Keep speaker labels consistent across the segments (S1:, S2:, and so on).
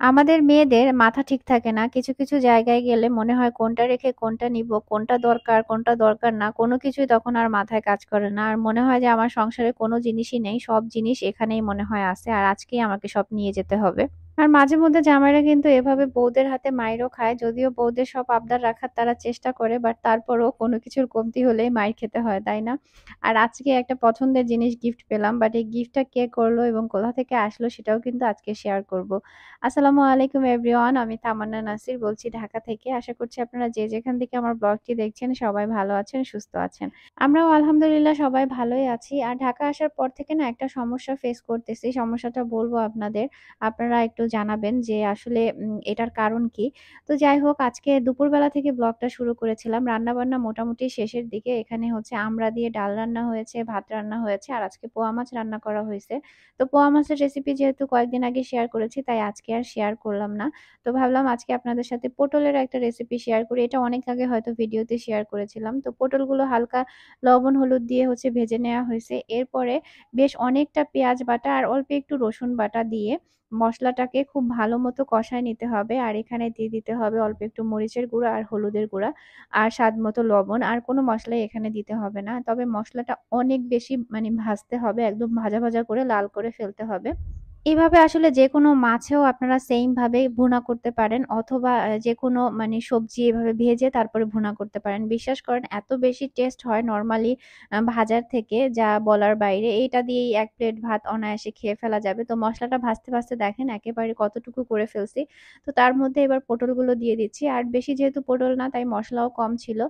S1: আমাদের মেয়েদের মাথা ঠিক থাকে না। কিছু, কিছু জায়গায় গেলে মনে হয় কোনটা রেখে কোনটা নিব কোনটা দরকার, কোনটা দরকার না। কোনো কিছুই তখন আর মাথায় কাজ করে না। আর মনে হয় যে আমার সংসারে কোনো জিনিসই নেই। সব জিনিস এখানেই মনে হয় আছে। আর আজকেই আমাকে সব নিয়ে যেতে হবে। আর মাঝে মধ্যে জামাইরা কিন্তু এভাবে বউদের হাতে মাইরও খায়। যদিও বউদের সব আবদার রাখার তারা চেষ্টা করে বাট তারপরও কোনো কিছুর কমতি হলেই মাইর খেতে হয়, তাই না? আর আজকে একটা পছন্দের জিনিস গিফট পেলাম বাট এই গিফটটা কে করল এবং কোথা থেকে আসলো সেটাও কিন্তু আজকে শেয়ার করব। আসসালামু আলাইকুম এভরিওয়ান আমি তামান্না নাসির বলছি ঢাকা থেকে। আশা করছি আপনারা যে যেখান থেকে আমার ব্লগটি দেখছেন সবাই ভালো আছেন, সুস্থ আছেন। আমরাও আলহামদুলিল্লাহ সবাই ভালোই আছি। আর ঢাকা আসার পর থেকে না একটা সমস্যা ফেস করতেছি। সমস্যাটা বলব আপনাদের। আপনারা একটু জানাবেন যে আসলে এটার কারণ কি? তো যাই হোক আজকে দুপুরবেলা থেকে ব্লগটা শুরু করেছিলাম। রান্নাবান্না মোটামুটি শেষের দিকে। এখানে হচ্ছে আমড়া দিয়ে ডাল রান্না হয়েছে, ভাত রান্না হয়েছে আর আজকে পোয়া মাছ রান্না করা হয়েছে। তো পোয়া মাছের রেসিপি যেহেতু কয়েকদিন আগে শেয়ার করেছি তাই আজকে আর শেয়ার করলাম না। তো ভাবলাম আজকে আপনাদের সাথে পটলের একটা রেসিপি শেয়ার করি। এটা অনেক আগে হয়তো ভিডিওতে শেয়ার করেছিলাম। তো পটলগুলো হালকা লবণ হলুদ দিয়ে হচ্ছে ভেজে নেওয়া হয়েছে। এরপরে বেশ অনেকটা পেঁয়াজ বাটা আর অল্প একটু রসুন বাটা দিয়ে মশলাটাকে খুব ভালো মতো কষায় নিতে হবে। আর এখানে দিয়ে দিতে হবে অল্প একটু মরিচের গুঁড়া আর হলুদের গুঁড়া আর স্বাদ মতো লবণ। আর কোনো মশলাই এখানে দিতে হবে না। তবে মশলাটা অনেক বেশি মানে ভাজতে হবে, একদম ভাজা ভাজা করে লাল করে ফেলতে হবে। এভাবে আসলে যেকোনো মাছেও আপনারা সেইম ভাবে ভুনা করতে পারেন অথবা যেকোনো মানে সবজি এভাবে ভেজে তারপরে ভুনা করতে পারেন। বিশ্বাস করেন এত বেশি টেস্ট হয় নর্মালি ভাজার থেকে যা বলার বাইরে। এইটা দিয়েই এক প্লেট ভাত অনায়াসে খেয়ে ফেলা যাবে। তো মশলাটা ভাজতে, ভাজতে দেখেন একেবারে কতটুকু করে ফেলছি। তো তার মধ্যে এবার পটলগুলো দিয়ে দিচ্ছি। আর বেশি যেহেতু পটল না তাই মশলাও কম ছিল।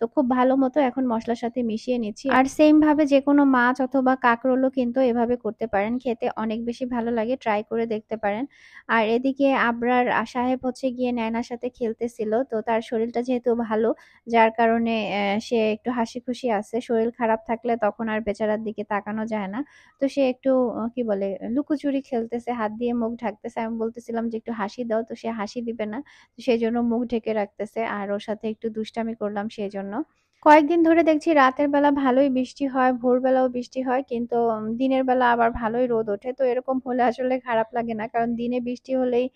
S1: তো খুব ভালো মতো এখন মশলার সাথে মিশিয়ে নিচ্ছি। আর সেম ভাবে যেকোনো মাছ অথবা কাঁকরোলও কিন্তু এভাবে করতে পারেন। খেতে অনেক বেশি ভালো লাগে। লাগে ট্রাই করে দেখতে পারেন। আর এদিকে আবরার সাহেব হচ্ছে গিয়ে নয়নার সাথে খেলতেছিল, তো তার শরীরটা যেহেতু ভালো, যার কারণে সে একটু হাসি খুশি আছে। শরীর খারাপ থাকলে তখন আর বেচারার দিকে তাকানো যায় না। তো সে একটু কি বলে, লুকোচুরি খেলতেছে, হাত দিয়ে মুখ ঢাকতেছে। আমি বলতেছিলাম যে একটু হাসি দাও, তো সে হাসি দিবে না। সেই জন্য মুখ ঢেকে রাখতেছে। আর ওর সাথে একটু দুষ্টামি করলাম সেই জন্য। কয়েকদিন ধরে দেখছি রাতের বেলা ভালোই বৃষ্টি হয়, ভোরবেলাও বৃষ্টি হয়, কিন্তু দিনের বেলা আবার ভালোই রোদ ওঠে। তো এরকম হলে আসলে খারাপ লাগে না, কারণ দিনে বৃষ্টি হলেই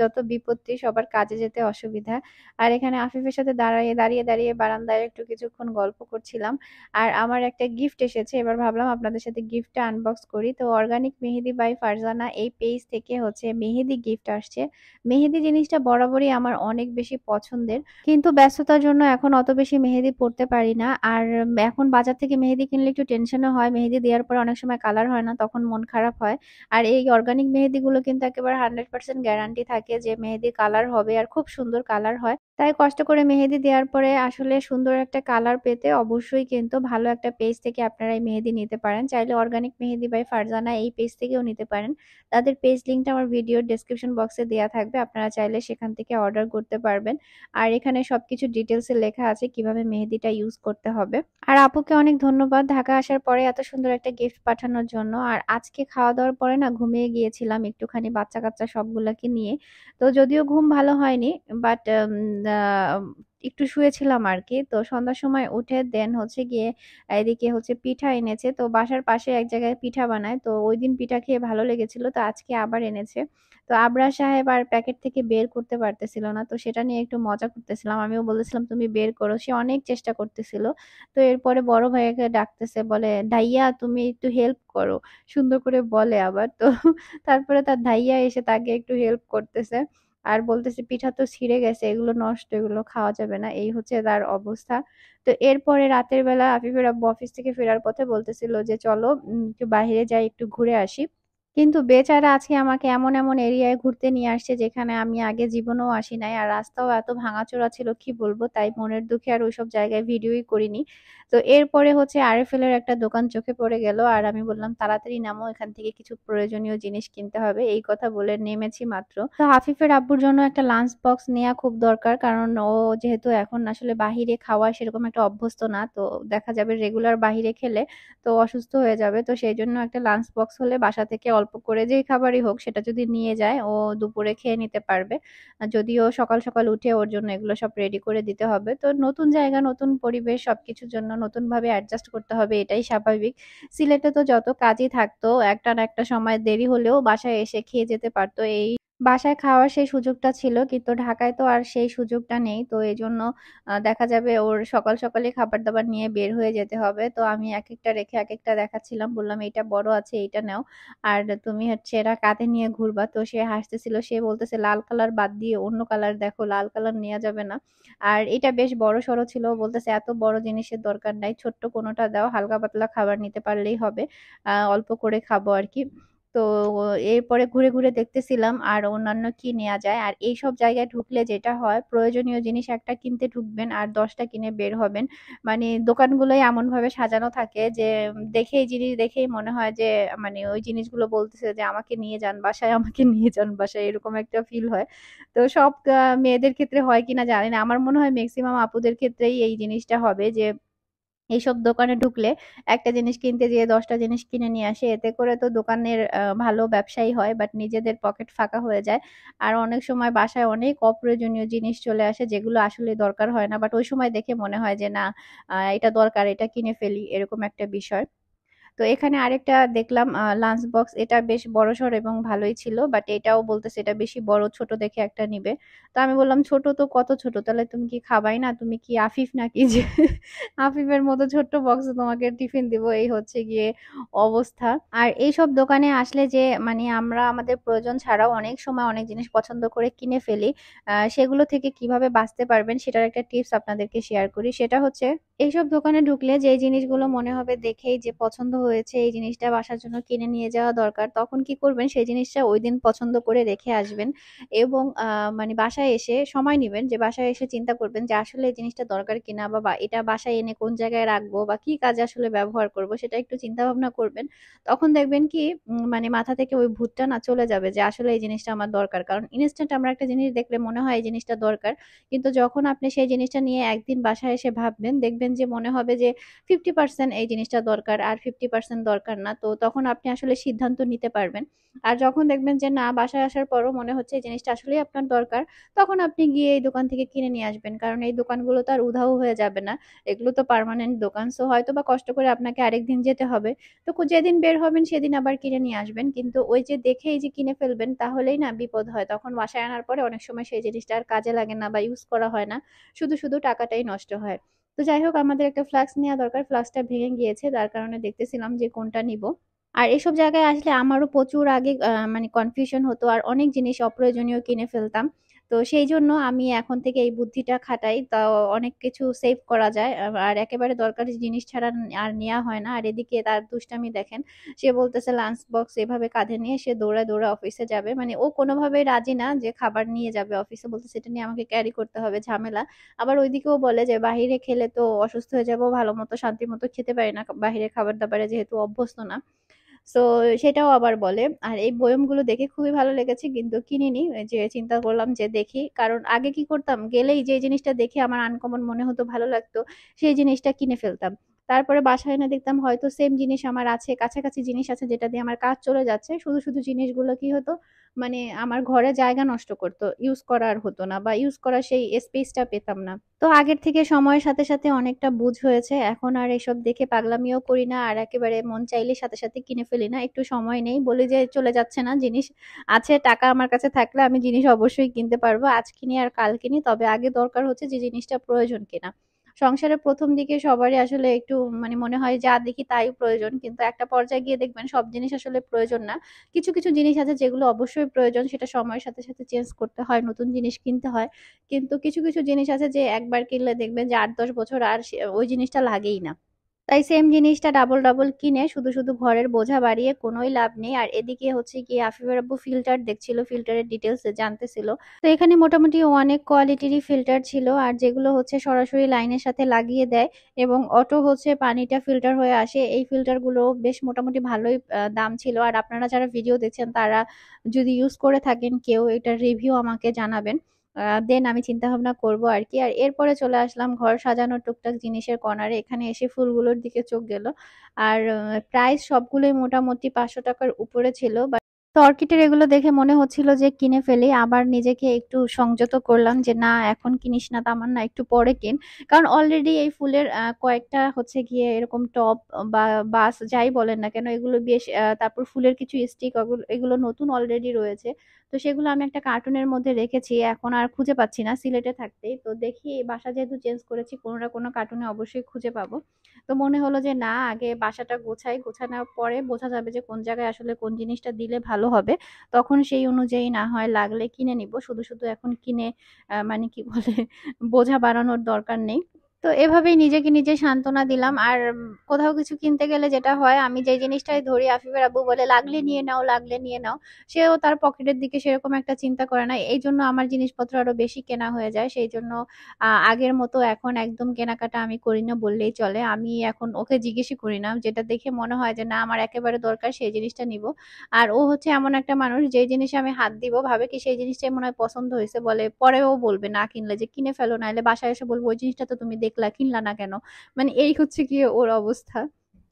S1: যত বিপত্তি সবার কাজে যেতে অসুবিধা। আর এখানে আফিফের সাথে দাঁড়িয়ে দাঁড়িয়ে দাঁড়িয়ে বারান্দায় একটু কিছুক্ষণ গল্প করছিলাম। আর আমার একটা গিফট এসেছে, এবার ভাবলাম আপনাদের সাথে গিফটটা আনবক্স করি। তো অর্গানিক মেহেদি বাই ফারজানা, এই পেজ থেকে হচ্ছে মেহেদি গিফট আসছে। মেহেদি জিনিসটা বরাবরই আমার অনেক বেশি পছন্দের। কিন্তু ব্যস্ততার জন্য এখন অত বেশি মেহেদি পড়তে করতে পারি না। আর এখন বাজার থেকে মেহেদি কিনলে একটু টেনশনও হয়। মেহেদি দেওয়ার পরে অনেক সময় কালার হয় না, তখন মন খারাপ হয়। আর এই অর্গানিক মেহেদিগুলো কিন্তু একেবারে হান্ড্রেড পার্সেন্ট গ্যারান্টি থাকে যে মেহেদি কালার হবে আর খুব সুন্দর কালার হয়। তাই কষ্ট করে মেহেদি দেওয়ার পরে আসলে সুন্দর একটা কালার পেতে অবশ্যই কিন্তু ভালো একটা পেজ থেকে আপনারা এই মেহেদি নিতে পারেন। চাইলে অর্গানিক মেহেদি বাই ফারজানা এই পেজ থেকেও নিতে পারেন। তাদের পেজ লিঙ্কটা আমার ভিডিওর ডেসক্রিপশন বক্সে দেওয়া থাকবে। আপনারা চাইলে সেখান থেকে অর্ডার করতে পারবেন। আর এখানে সবকিছু ডিটেলসে লেখা আছে কীভাবে মেহেদিটা ইউজ করতে হবে। আর আপুকে অনেক ধন্যবাদ। ঢাকা আসার পরে এত সুন্দর একটা গিফট পাঠানোর জন্য। আর আজকে খাওয়া দাওয়ার পরে না ঘুমিয়ে গিয়েছিলাম একটুখানি বাচ্চা কাচ্চা সবগুলাকে নিয়ে। তো যদিও ঘুম ভালো হয়নি বাট একটু শুয়েছিলাম আর কি তো সন্ধ্যার সময় উঠে দেন হচ্ছে গিয়ে এদিকে হচ্ছে পিঠা এনেছে। তো বাসার পাশে এক জায়গায় পিঠা বানায়। তো ওই দিন পিঠা খেয়ে ভালো লেগেছিল। তো আজকে আবার এনেছে। তো আবরা সাহেব আর প্যাকেট থেকে বের করতে পারতেছিল না। তো সেটা নিয়ে একটু মজা করতেছিলাম। আমিও বলেছিলাম, তুমি বের করো। সে অনেক চেষ্টা করতেছিল। তো এরপরে বড় ভাইয়াকে ডাকতেছে, বলে, দাইয়া, তুমি একটু হেল্প করো। সুন্দর করে বলে আবার। তো তারপরে তার ধাইয়া এসে তাকে একটু হেল্প করতেছে। আর বলতেছে, পিঠা তো ছিঁড়ে গেছে, এগুলো নষ্ট, এগুলো খাওয়া যাবে না। এই হচ্ছে তার অবস্থা। তো এরপরে রাতের বেলা আফিফের আব্বু অফিস থেকে ফেরার পথে বলতেছিল যে, চলো একটু বাইরে যাই, একটু ঘুরে আসি। কিন্তু বেচারা আজকে আমাকে এমন এমন এরিয়ায় ঘুরতে নিয়ে আসছে যেখানে আমি আগে জীবনেও আসি নাই। আর রাস্তাও এত ভাঙাচোরা ছিল, কি বলব? তাই মনের দুঃখে আর ওইসব জায়গায় ভিডিওই করিনি। তো এরপরে হচ্ছে আরএফএল এর একটা দোকান চোখে পড়ে গেল। আর আমি বললাম, তাড়াতাড়ি নামো, এখান থেকে কিছু প্রয়োজনীয় জিনিস কিনতে হবে। এই কথা বলে নেমেছি মাত্র। তো হাফিফের আব্বুর জন্য একটা লাঞ্চ বক্স নেওয়া খুব দরকার। কারণ ও যেহেতু এখন আসলে বাহিরে খাওয়া সেরকম একটা অভ্যস্ত না, তো দেখা যাবে রেগুলার বাহিরে খেলে তো অসুস্থ হয়ে যাবে। তো সেই জন্য একটা লাঞ্চ বক্স হলে বাসা থেকে অল্প করে যেই খাবারই হোক সেটা যদি নিয়ে যায়, ও দুপুরে খেয়ে নিতে পারবে। যদিও সকাল সকাল উঠে ওর জন্য এগুলো সব রেডি করে দিতে হবে। তো নতুন জায়গা, নতুন পরিবেশ সব কিছুর জন্য নতুনভাবে অ্যাডজাস্ট করতে হবে, এটাই স্বাভাবিক। সিলেটে তো যত কাজই থাকতো, একটা না একটা সময় দেরি হলেও বাসায় এসে খেয়ে যেতে পারতো। এই বাসায় খাওয়ার সেই সুযোগটা ছিল কিন্তু ঢাকায় তো আর সেই সুযোগটা নেই। তো এই জন্য দেখা যাবে ওর সকাল, সকালই খাবার-দাবার নিয়ে বের হয়ে যেতে হবে। তো আমি এক একটা রেখে এক একটা দেখাচ্ছিলাম। বললাম, "এইটা বড় আছে, এইটা নাও। আর তুমি হচ্ছে এরা কাঁধে নিয়ে ঘুরবা।" তো সে হাসতেছিল। সে বলতেছে, "লাল কালার বাদ দিয়ে অন্য কালার দেখো, লাল কালার নেওয়া যাবে না?" আর এটা বেশ বড় সড়ো ছিল। বলতেছে, "এত বড় জিনিসের দরকার নাই। ছোট্ট কোনোটা দাও। হালকা পাতলা খাবার নিতে পারলেই হবে। অল্প করে খাব আরকি।" তো এরপরে ঘুরে, ঘুরে দেখতেছিলাম আর অন্যান্য কি নেওয়া যায়। আর এই সব জায়গায় ঢুকলে যেটা হয় প্রয়োজনীয় জিনিস একটা কিনতে ঢুকবেন আর দশটা কিনে বের হবেন। মানে দোকানগুলোই এমনভাবে সাজানো থাকে যে দেখেই জিনিস দেখেই মনে হয় যে মানে ওই জিনিসগুলো বলতেছে যে আমাকে নিয়ে যান বাসায়, আমাকে নিয়ে যান বাসায় এরকম একটা ফিল হয়। তো সব মেয়েদের ক্ষেত্রে হয় কিনা জানি না। আমার মনে হয় ম্যাক্সিমাম আপুদের ক্ষেত্রেই এই জিনিসটা হবে যে এইসব দোকানে ঢুকলে একটা জিনিস কিনতে যেয়ে দশটা জিনিস কিনে নিয়ে আসে। এতে করে তো দোকানের ভালো ব্যবসায়ী হয় বাট নিজেদের পকেট ফাঁকা হয়ে যায়। আর অনেক সময় বাসায় অনেক অপ্রয়োজনীয় জিনিস চলে আসে যেগুলো আসলে দরকার হয় না। বাট ওই সময় দেখে মনে হয় যে না এটা দরকার, এটা কিনে ফেলি এরকম একটা বিষয়। তো এখানে আরেকটা দেখলাম লাঞ্চ বক্স এটা বেশ বড়সড় এবং ভালোই ছিল। বাট এটাও বলতেছে এটা বেশি বড়, ছোট দেখে একটা নিবে। তো আমি বললাম, "ছোট তো কত ছোট? তাহলে তুমি কি খাবাই না? তুমি কি আফিফ নাকি যে আফিফের মতো ছোট্ট বক্সে তোমাকে টিফিন দিব?" এই হচ্ছে গিয়ে অবস্থা। আর এইসব দোকানে আসলে যে মানে আমরা আমাদের প্রয়োজন ছাড়াও অনেক সময় অনেক জিনিস পছন্দ করে কিনে ফেলি। সেগুলো থেকে কীভাবে বাঁচতে পারবেন সেটার একটা টিপস আপনাদেরকে শেয়ার করি। সেটা হচ্ছে এইসব দোকানে ঢুকলে যেই জিনিসগুলো মনে হবে দেখেই যে পছন্দ হয়েছে এই জিনিসটা বাসার জন্য কিনে নিয়ে যাওয়া দরকার। তখন কি করবেন সেই জিনিসটা ওই দিন পছন্দ করে রেখে আসবেন এবং মানে বাসায় এসে সময় নিবেন যে বাসায় এসে চিন্তা করবেন যে আসলে এই জিনিসটা দরকার কিনা বা, এটা বাসায় এনে কোন জায়গায় রাখব বা কি কাজে আসলে ব্যবহার করব সেটা একটু চিন্তা ভাবনা করবেন। তখন দেখবেন কি মানে মাথা থেকে ওই ভূতটা না চলে যাবে যে আসলে এই জিনিসটা আমার দরকার। কারণ ইনস্ট্যান্ট আমরা একটা জিনিস দেখলে মনে হয় এই জিনিসটা দরকার। কিন্তু যখন আপনি সেই জিনিসটা নিয়ে একদিন বাসায় এসে ভাববেন দেখবেন যে মনে হবে যে 50% এই জিনিসটা দরকার আর 50% দরকার না। তো তখন আপনি আসলে সিদ্ধান্ত নিতে পারবেন। আর যখন দেখবেন যে না বাসায় আসার পরও মনে হচ্ছে এই জিনিসটা আসলেই আপনার দরকার, তখন আপনি গিয়ে এই দোকান থেকে কিনে নিয়ে আসবেন। কারণ এই দোকানগুলো তো আর উধাও হয়ে যাবে না। এগুলো তো পার্মানেন্ট দোকান। সো হয়তো বা কষ্ট করে আপনাকে আরেকদিন যেতে হবে। তো যেদিন বের হবেন সেদিন আবার কিনে নিয়ে আসবেন। কিন্তু ওই যে দেখেই যে কিনে ফেলবেন তাহলেই না বিপদ হয়। তখন বাসায় আনার পরে অনেক সময় সেই জিনিসটা আর কাজে লাগে না বা ইউজ করা হয় না। শুধু, শুধু টাকাটাই নষ্ট হয়। তো যাই হোক আমাদের একটা ফ্লাস্ক নেওয়া দরকার। ফ্লাস্কটা ভেঙে গিয়েছে। যার কারণে দেখতেছিলাম যে কোনটা নিব আর এসব জায়গায় আসলে আমারও প্রচুর আগে মানে কনফিউশন হতো আর অনেক জিনিস অপ্রয়োজনীয় কিনে ফেলতাম। তো সেই জন্য আমি এখন থেকে এই বুদ্ধিটা খাটাই। তাও অনেক কিছু সেভ করা যায়। আর একেবারে দরকারি জিনিস ছাড়া আর নেওয়া হয় না। আর এদিকে তার দুষ্টামি দেখেন। সে বলতেছে লাঞ্চ বক্স এভাবে কাঁধে নিয়ে সে দৌড়ায়, দৌড়ায় অফিসে যাবে। মানে ও কোনোভাবে রাজি না যে খাবার নিয়ে যাবে অফিসে। বলতে সেটা নিয়ে আমাকে ক্যারি করতে হবে ঝামেলা। আবার ওইদিকেও বলে যে বাহিরে খেলে তো অসুস্থ হয়ে যাব। ভালোমতো শান্তিমতো খেতে পারি না বাহিরের খাবার-দাবারে যেহেতু অভ্যস্ত না। সো সেটাও আবার বলে। আর এই বয়মগুলো দেখে খুবই ভালো লেগেছে কিন্তু কিনিনি। যে চিন্তা করলাম যে দেখি। কারণ আগে কি করতাম গেলেই যে জিনিসটা দেখে আমার আনকমন মনে হতো, ভালো লাগতো সেই জিনিসটা কিনে ফেলতাম। তারপরে বাসায় এনে দেখতাম হয়তো সেম জিনিস আমার আছে, কাছাকাছি জিনিস আছে যেটা দিয়ে আমার কাজ চলে যাচ্ছে। শুধু, শুধু জিনিসগুলো কি হতো মানে আমার ঘরে জায়গা নষ্ট করতো ইউজ করার হতো না বা ইউজ করার সেই স্পেসটা পেতাম না। তো আগের থেকে সময়ের সাথে, সাথে অনেকটা বুঝ হয়েছে। এখন আর এসব দেখে পাগলামিও করি না আর একেবারে মন চাইলে সাথে, সাথে কিনে ফেলি না। একটু সময় নেই বলি যে চলে যাচ্ছে না জিনিস আছে টাকা আমার কাছে থাকলে আমি জিনিস অবশ্যই কিনতে পারব। আজ কিনি আর কাল কিনি। তবে আগে দরকার হচ্ছে যে জিনিসটা প্রয়োজন কিনা। সংসারের প্রথম দিকে সবারই আসলে একটু মানে মনে হয় যা দেখি তাই প্রয়োজন। কিন্তু একটা পর্যায়ে গিয়ে দেখবেন সব জিনিস আসলে প্রয়োজন না। কিছু, কিছু জিনিস আছে যেগুলো অবশ্যই প্রয়োজন সেটা সময়ের সাথে, সাথে চেঞ্জ করতে হয়, নতুন জিনিস কিনতে হয়। কিন্তু কিছু, কিছু জিনিস আছে যে একবার কিনলে দেখবেন যে আট দশ বছর আর ওই জিনিসটা লাগেই না। তাই সেম জিনিসটা ডাবল, ডাবল কিনে শুধু, শুধু ঘরের বোঝা বাড়িয়ে কোনোই লাভ নেই। আর এদিকে হচ্ছে গিয়ে আফিফের আব্বু ফিল্টার দেখছিল, ফিল্টারের ডিটেইলস জানতেছিল। তো এখানে মোটামুটি অনেক কোয়ালিটিরই ফিল্টার ছিল আর যেগুলো হচ্ছে সরাসরি লাইনের সাথে লাগিয়ে দেয় এবং অটো হচ্ছে পানিটা ফিল্টার হয়ে আসে। এই ফিল্টারগুলো বেশ মোটামুটি ভালোই দাম ছিল। আর আপনারা যারা ভিডিও দেখছেন তারা যদি ইউজ করে থাকেন কেউ এটার রিভিউ আমাকে জানাবেন। দেন আমি চিন্তা ভাবনা করব আর কি আর এরপরে চলে আসলাম, ঘর সাজানোর টুকটাক জিনিসের কর্নারে। এখানে এসে ফুলগুলোর দিকে চোখ গেল। আর প্রাইস সবগুলোই মোটামুটি পাঁচশো টাকার উপরে ছিল। তো অর্কিডের এগুলো দেখে মনে হচ্ছিল যে কিনে ফেলি। আবার নিজেকে একটু সংযত করলাম যে না, এখন কিনিস না তামান্না একটু পরে কিন। কারণ অলরেডি এই ফুলের কয়েকটা হচ্ছে গিয়ে এরকম টপ বা বাস যাই বলেন না কেন, এগুলো বেশ তারপর ফুলের কিছু স্টিক এগুলো নতুন অলরেডি রয়েছে। তো সেগুলো আমি একটা কার্টুনের মধ্যে রেখেছি, এখন আর খুঁজে পাচ্ছি না সিলেটে থাকতেই তো দেখি এই বাসা যেহেতু চেঞ্জ করেছি, কোনো না কোনো কার্টুনে অবশ্যই খুঁজে পাবো তো মনে হলো যে না, আগে বাসাটা গোছাই, গোছানোর পরে বোঝা যাবে যে কোন জায়গায় আসলে কোন জিনিসটা দিলে ভালো হবে। তখন সেই অনুযায়ী না হয় লাগলে কিনে নিব। শুধু শুধু এখন কিনে মানে কি বলে, বোঝা বাড়ানোর দরকার নেই। তো এভাবেই নিজেকে নিজে সান্ত্বনা দিলাম। আর কোথাও কিছু কিনতে গেলে যেটা হয়, আমি যে জিনিসটাই ধরি আফিফের আব্বু বলে, লাগলে নিয়ে নাও, লাগলে নিয়ে নাও। সেও তার পকেটের দিকে সেরকম একটা চিন্তা করে না। এই জন্য আমার জিনিসপত্র আরও বেশি কেনা হয়ে যায়। সেই জন্য আগের মতো এখন একদম কেনাকাটা আমি করি না বললেই চলে। আমি এখন ওকে জিজ্ঞেসই করি না। যেটা দেখে মনে হয় যে, না, আমার একেবারে দরকার, সেই জিনিসটা নিব। আর ও হচ্ছে এমন একটা মানুষ যে জিনিসে আমি হাত দিব, ভাবে কি সেই জিনিসটাই মনে হয় পছন্দ হয়েছে বলে পরেও বলবে না কিনলে যে, কিনে ফেলো নাহলে বাসায় এসে বলব, ওই জিনিসটা তো তুমি দেখলা কিনলা না কেন? মানে এই হচ্ছে কি ওর অবস্থা।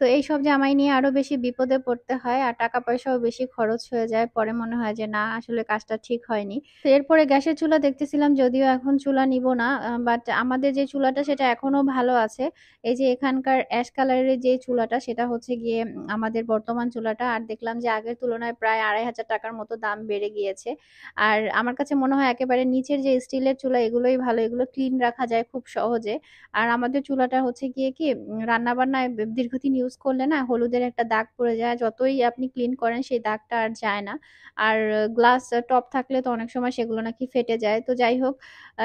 S1: তো এইসব জামাই নিয়ে আরও বেশি বিপদে পড়তে হয় আর টাকা পয়সাও বেশি খরচ হয়ে যায়। পরে মনে হয় যে, না, আসলে কাজটা ঠিক হয়নি। তো এরপরে গ্যাসের চুলা দেখতেছিলাম, যদিও এখন চুলা নিব না বাট আমাদের যে চুলাটা সেটা এখনও ভালো আছে। এই যে এখানকার অ্যাশ কালারের যে চুলাটা, সেটা হচ্ছে গিয়ে আমাদের বর্তমান চুলাটা। আর দেখলাম যে, আগের তুলনায় প্রায় আড়াই হাজার টাকার মতো দাম বেড়ে গিয়েছে। আর আমার কাছে মনে হয় একেবারে নিচের যে স্টিলের চুলা, এগুলোই ভালো। এগুলো ক্লিন রাখা যায় খুব সহজে। আর আমাদের চুলাটা হচ্ছে গিয়ে কি রান্নাবান্নায় দীর্ঘদিন ইউজ ইউজ করলে না হলুদের একটা দাগ পড়ে যায়। যতই আপনি ক্লিন করেন সেই দাগটা আর যায় না। আর গ্লাস টপ থাকলে তো অনেক সময় সেগুলো নাকি ফেটে যায়। তো যাই হোক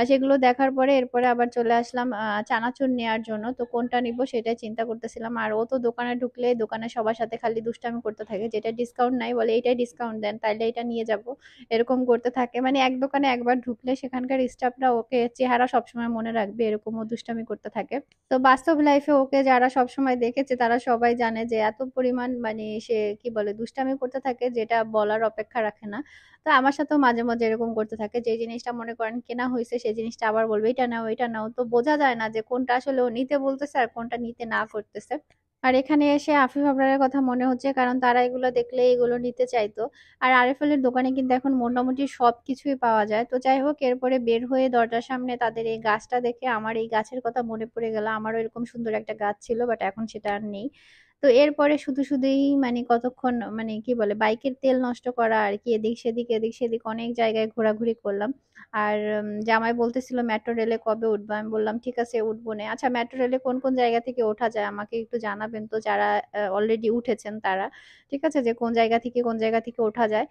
S1: সেগুলো দেখার পরে এরপরে আবার চলে আসলাম চানাচুর নেওয়ার জন্য। তো কোনটা নিব সেটাই চিন্তা করতেছিলাম। আর ও তো দোকানে ঢুকলে দোকানে সবার সাথে খালি দুষ্টামি করতে থাকে। যেটা ডিসকাউন্ট নাই বলে এইটাই ডিসকাউন্ট দেন, তাইলে এটা নিয়ে যাব। এরকম করতে থাকে। মানে এক দোকানে একবার ঢুকলে সেখানকার স্টাফরা ওকে চেহারা সবসময় মনে রাখবে, এরকমও দুষ্টামি করতে থাকে। তো বাস্তব লাইফে ওকে যারা সবসময় দেখেছে তারা সবাই জানে যে এত পরিমাণ মানে সে কি বলে দুষ্টামি করতে থাকে যেটা বলার অপেক্ষা রাখে না। তো আমার সাথেও মাঝে মাঝে এরকম করতে থাকে যে জিনিসটা মনে করেন কেনা হয়েছে সেই জিনিসটা আবার বলবে এটা নাও এটা নাও। তো বোঝা যায় না যে কোনটা আসলে ও নিতে বলতেছে আর কোনটা নিতে না করতেছে। আর এখানে এসে আফিফ আবরারের কথা মনে হচ্ছে, কারণ তারা এগুলো দেখলে এগুলো নিতে চাইতো। আর আরএফএলের দোকানে কিন্তু এখন মোটামুটি সব কিছুই পাওয়া যায়। তো যাই হোক, এরপরে বের হয়ে দরজার সামনে তাদের এই গাছটা দেখে আমার এই গাছের কথা মনে পড়ে গেল। আমারও এরকম সুন্দর একটা গাছ ছিল বাট এখন সেটা আর নেই। তো এরপরে শুধু শুধুই মানে কতক্ষণ মানে কি বলে, বাইকের তেল নষ্ট করা আর কি, এদিক সেদিক এদিক সেদিক অনেক জায়গায় ঘোরাঘুরি করলাম। আর জামাই বলতেছিল মেট্রো রেলে কবে উঠবো? আমি বললাম, ঠিক আছে, উঠবো না। আচ্ছা মেট্রো রেলে কোন কোন জায়গা থেকে ওঠা যায়? আমাকে একটু জানাবেন তো, যারা অলরেডি উঠেছেন তারা। ঠিক আছে, যে কোন জায়গা থেকে কোন জায়গা থেকে ওঠা যায়।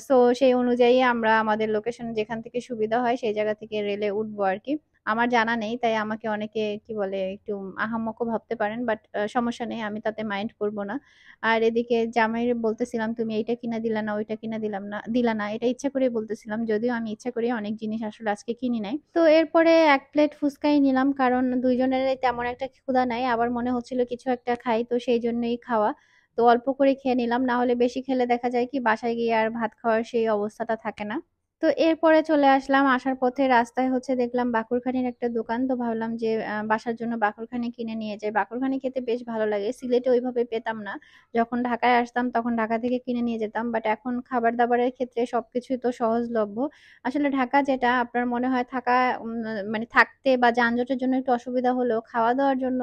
S1: সো সেই অনুযায়ী আমরা আমাদের লোকেশন যেখান থেকে সুবিধা হয়, সেই জায়গা থেকে রেলে উঠবো আর কি। আমার জানা নেই, তাই আমাকে অনেকে কি বলে একটু আহাম্মকও ভাবতে পারেন, বাট সমস্যা নেই, আমি তাতে মাইন্ড করব না। আর এদিকে জামাইরে বলতেছিলাম, তুমি এইটা কিনা দিলা না, ওইটা কিনা দিলাম না, দিলা না। এটা ইচ্ছা করে বলতেছিলাম, যদিও আমি ইচ্ছা করে অনেক জিনিস আসলে আজকে কিনি নাই। তো এরপরে এক প্লেট ফুচকাই নিলাম, কারণ দুইজনের তেমন একটা ক্ষুধা নাই, আবার মনে হচ্ছিল কিছু একটা খাই, তো সেই জন্যই খাওয়া। তো অল্প করে খেয়ে নিলাম, না হলে বেশি খেলে দেখা যায় কি, বাসায় গিয়ে আর ভাত খাওয়ার সেই অবস্থাটা থাকে না। তো এরপরে চলে আসলাম, আসার পথে রাস্তায় হচ্ছে দেখলাম বাকুরখানির একটা দোকান। তো ভাবলাম যে বাসার জন্য বাকুরখানি কিনে নিয়ে যাই। বাকুরখানি খেতে বেশ ভালো লাগে, সিলেটে ওইভাবে পেতাম না। যখন ঢাকায় আসতাম তখন ঢাকা থেকে কিনে নিয়ে যেতাম বাট এখন খাবার দাবারের ক্ষেত্রে সবকিছুই তো সহজলভ্য। আসলে ঢাকা যেটা, আপনার মনে হয় থাকা মানে থাকতে বা যানজটের জন্য একটু অসুবিধা হলেও খাওয়া দাওয়ার জন্য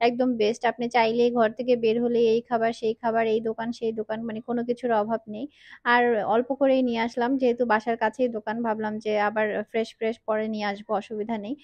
S1: একদম বেস্ট আপনি চাইলেই ঘর থেকে বের হলে এই খাবার, সেই খাবার, এই দোকান, সেই দোকান মানে কোনো কিছুর অভাব নেই। আর অল্প করেই নিয়ে আসলাম, যেহেতু বাসার কাছেই দোকান ভাবলাম যে আবার ফ্রেশ ফ্রেশ পরে নিয়ে আসব, অসুবিধা নেই।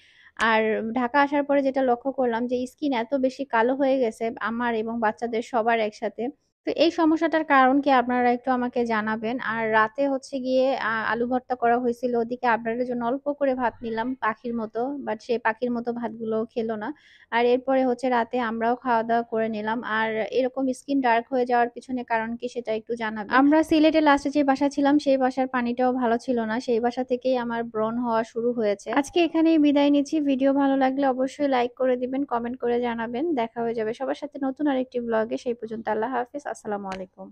S1: আর ঢাকা আসার পরে যেটা লক্ষ্য করলাম যে স্কিন এত বেশি কালো হয়ে গেছে, আমার এবং বাচ্চাদের সবার একসাথে। তো এই সমস্যাটার কারণ কি আপনারা একটু আমাকে জানাবেন? আর রাতে হচ্ছে গিয়ে আলু ভর্তা করা হয়েছিল, ওদিকে আপনাদের জন্য অল্প করে ভাত নিলাম, পাখির মতো বাট সে পাখির মতো ভাতগুলো খেলো না। আর এরপরে হচ্ছে রাতে আমরাও খাওয়া দাওয়া করে নিলাম। আর এরকম স্কিন ডার্ক হয়ে যাওয়ার পিছনে কারণ কি সেটা একটু জানাবেন? আমরা সিলেটে লাস্টে যে বাসা ছিলাম, সেই বাসার পানিটাও ভালো ছিল না। সেই বাসা থেকেই আমার ব্রণ হওয়া শুরু হয়েছে। আজকে এখানেই বিদায় নিচ্ছি। ভিডিও ভালো লাগলে অবশ্যই লাইক করে দিবেন কমেন্ট করে জানাবেন। দেখা হয়ে যাবে সবার সাথে নতুন আরেকটি ব্লগে সেই পর্যন্ত আল্লাহ হাফিজ। আসসালামু আলাইকুম।